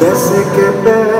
Ya sé que perdí.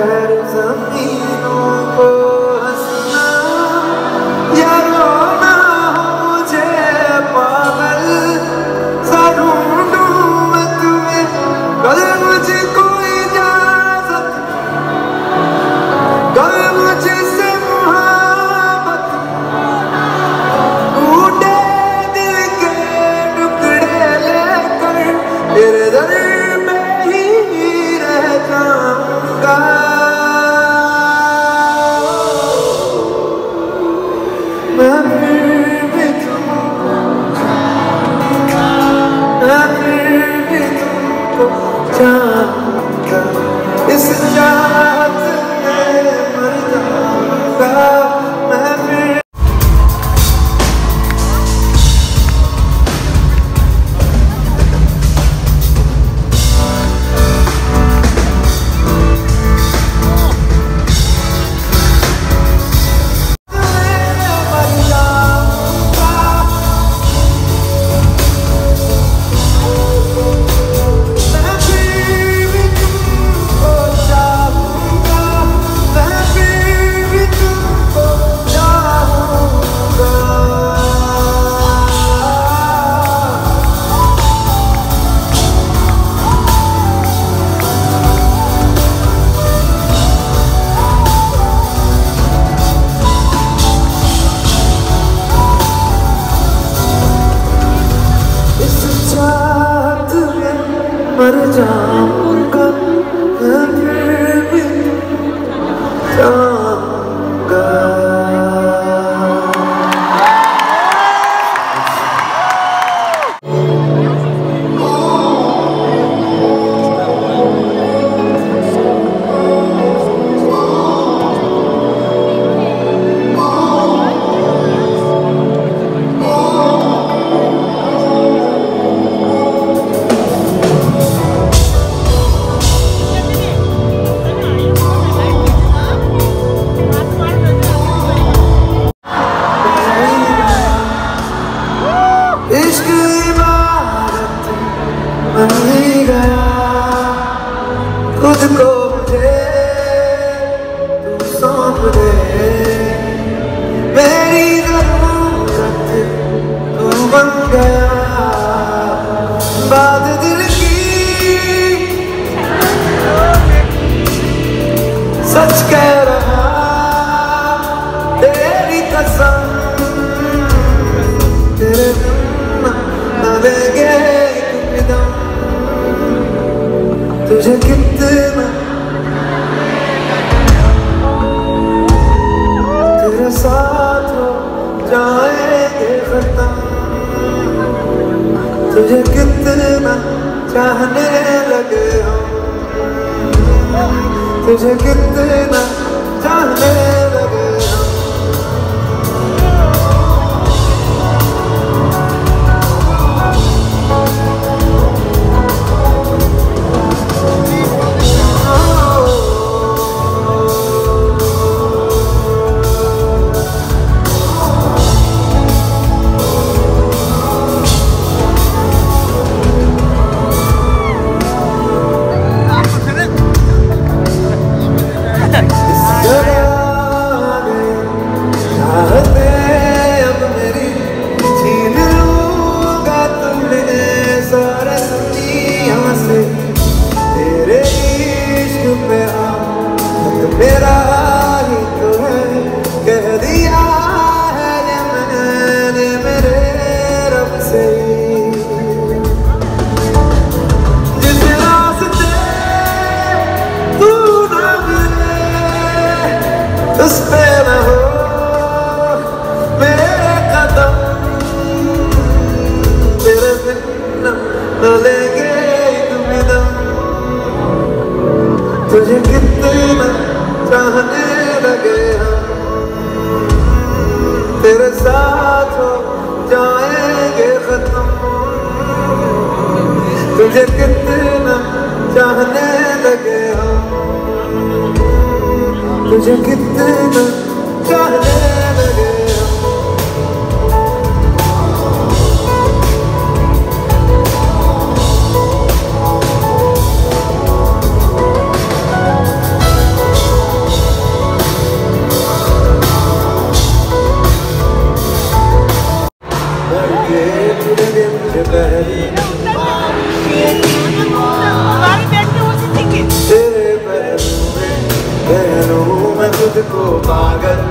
chẳng muốn cất 작은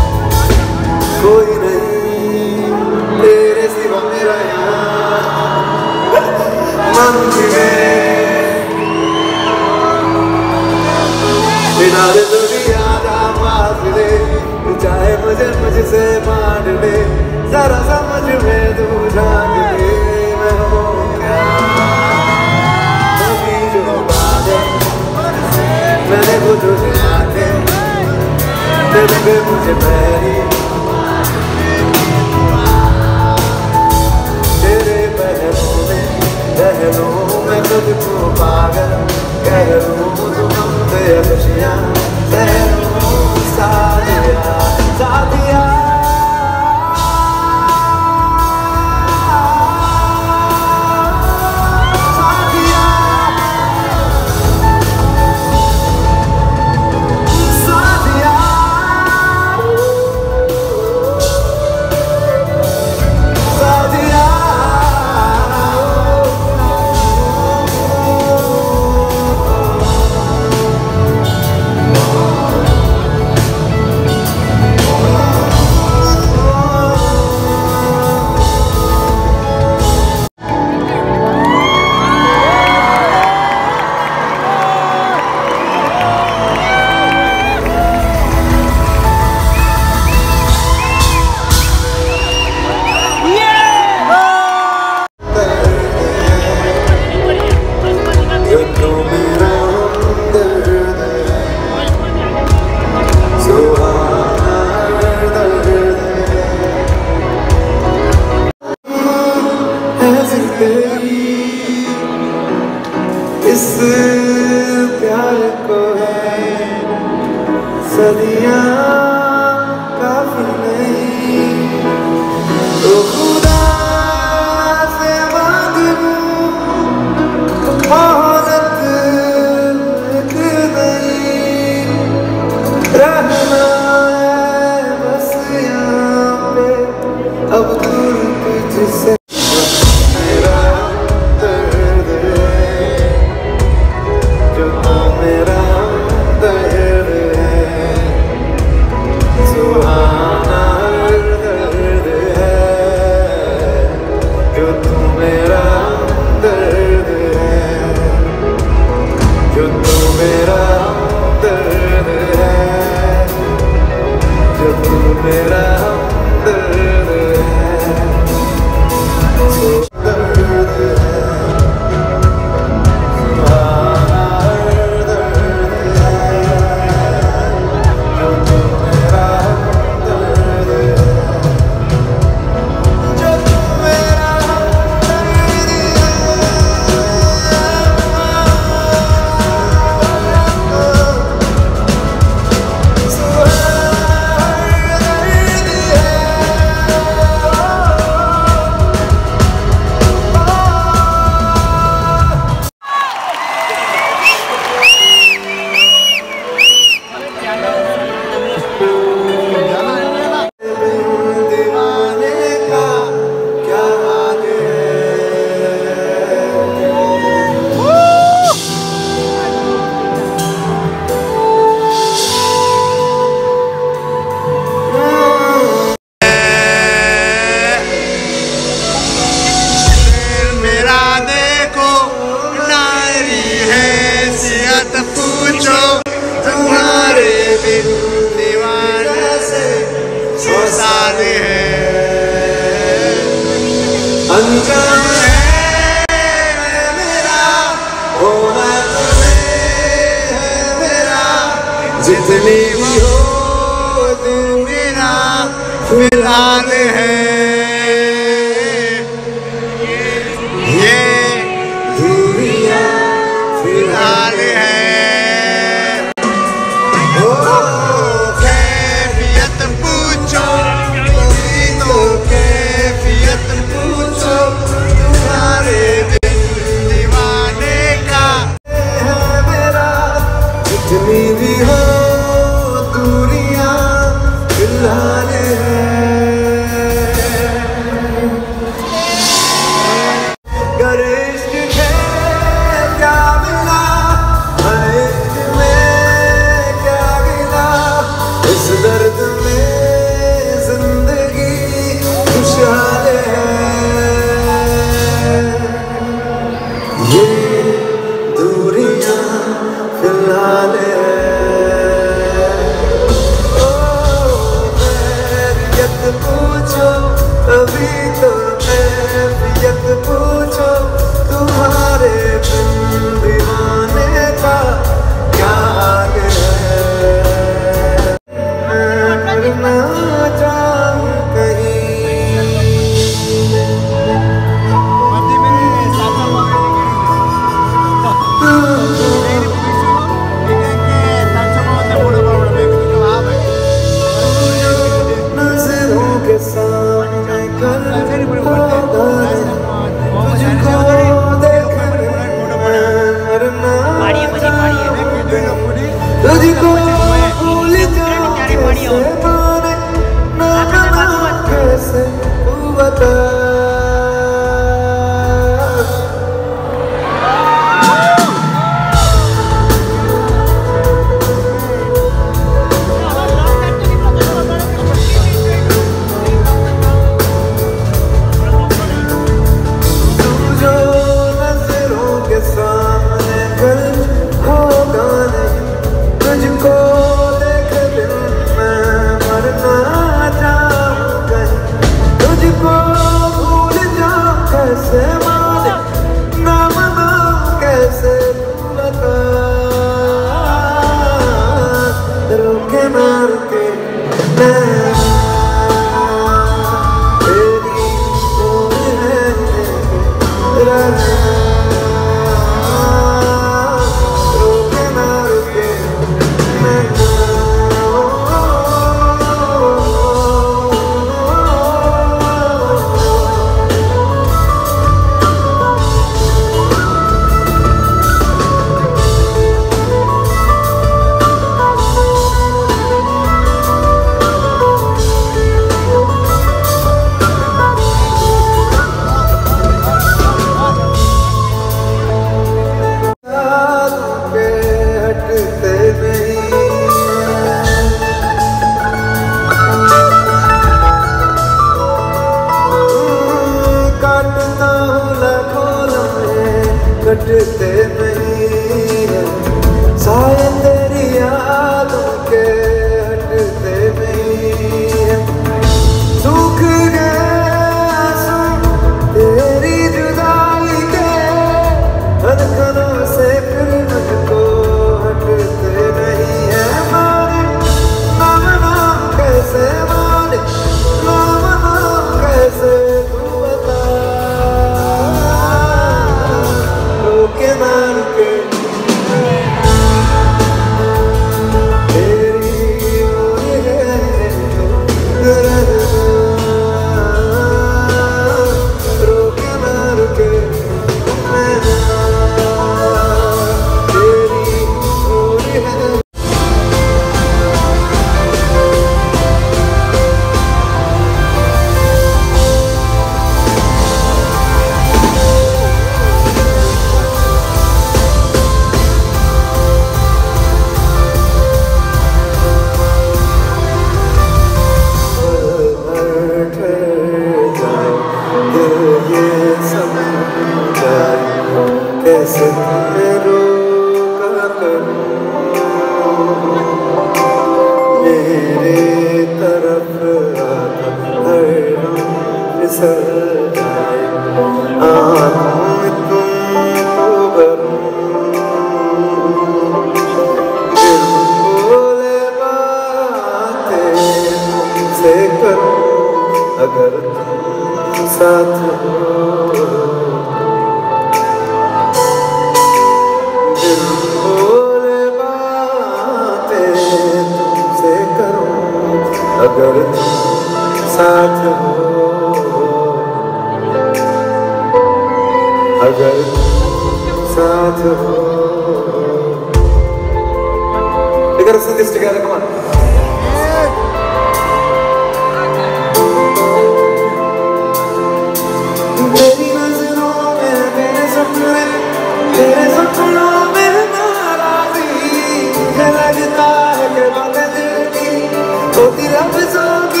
Contigo empezó mi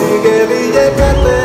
sigue billete.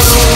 Whoa.